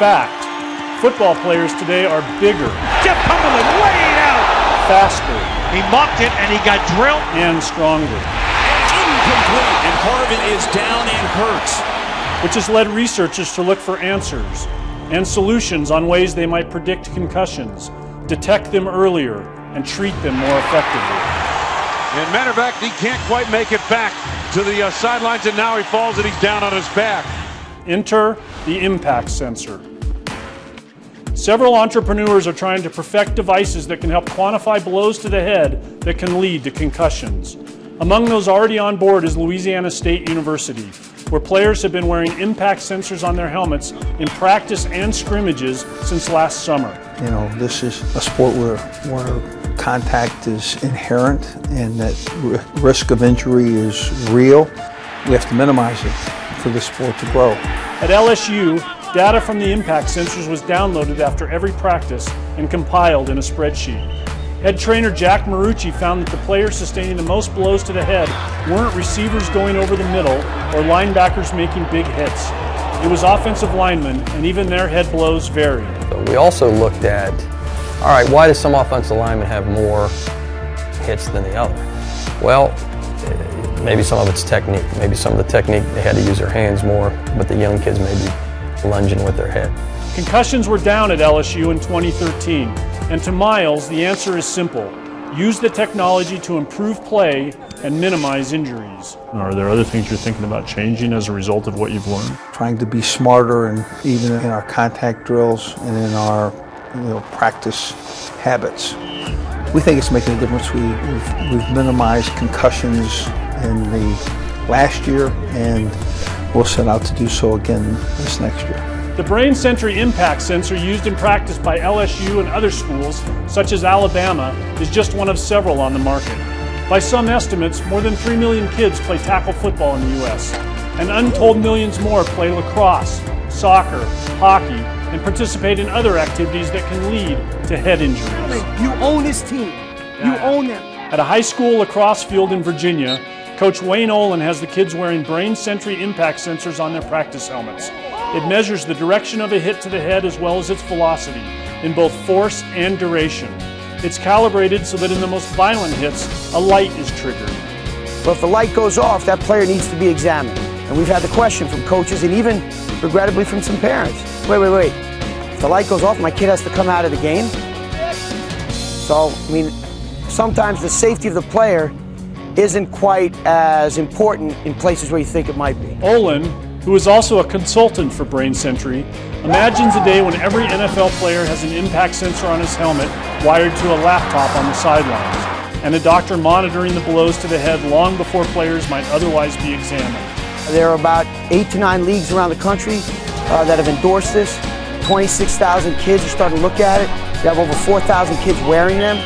fact, football players today are bigger. Jeff Cumberland way out. Faster. He mocked it and he got drilled. And stronger. Incomplete. And Harvin is down and hurt. Which has led researchers to look for answers and solutions on ways they might predict concussions, detect them earlier, and treat them more effectively. And matter of fact, he can't quite make it back to the uh, sidelines, and now he falls and he's down on his back. Enter the impact sensor. Several entrepreneurs are trying to perfect devices that can help quantify blows to the head that can lead to concussions. Among those already on board is Louisiana State University, where players have been wearing impact sensors on their helmets in practice and scrimmages since last summer. You know, this is a sport where, where contact is inherent and that risk of injury is real. We have to minimize it for the sport to grow. At LSU, data from the impact sensors was downloaded after every practice and compiled in a spreadsheet. Head trainer Jack Marucci found that the players sustaining the most blows to the head weren't receivers going over the middle or linebackers making big hits. It was offensive linemen, and even their head blows varied. We also looked at, all right, why does some offensive linemen have more hits than the other? Well, maybe some of it's technique. Maybe some of the technique they had to use their hands more, but the young kids may be lunging with their head. Concussions were down at LSU in 2013, and to Miles, the answer is simple. Use the technology to improve play and minimize injuries. Are there other things you're thinking about changing as a result of what you've learned? Trying to be smarter and even in our contact drills and in our you know, practice habits. We think it's making a difference. We, we've, we've minimized concussions in the last year and we'll set out to do so again this next year. The Brain Sentry impact sensor used in practice by LSU and other schools, such as Alabama, is just one of several on the market. By some estimates, more than 3 million kids play tackle football in the U.S., and untold millions more play lacrosse, soccer, hockey, and participate in other activities that can lead to head injuries. You own this team. You own them. At a high school lacrosse field in Virginia, Coach Wayne Olin has the kids wearing Brain Sentry impact sensors on their practice helmets. It measures the direction of a hit to the head as well as its velocity, in both force and duration. It's calibrated so that in the most violent hits, a light is triggered. But if the light goes off, that player needs to be examined. And we've had the question from coaches and even, regrettably, from some parents. Wait, wait, wait. If the light goes off, my kid has to come out of the game? So, I mean, sometimes the safety of the player isn't quite as important in places where you think it might be. Olin, who is also a consultant for Brain Sentry, imagines a day when every NFL player has an impact sensor on his helmet wired to a laptop on the sidelines, and a doctor monitoring the blows to the head long before players might otherwise be examined. There are about eight to nine leagues around the country uh, that have endorsed this. 26,000 kids are starting to look at it. We have over 4,000 kids wearing them.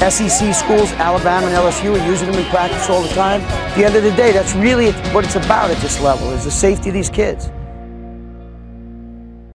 SEC schools, Alabama and LSU are using them in practice all the time. At the end of the day, that's really what it's about at this level, is the safety of these kids.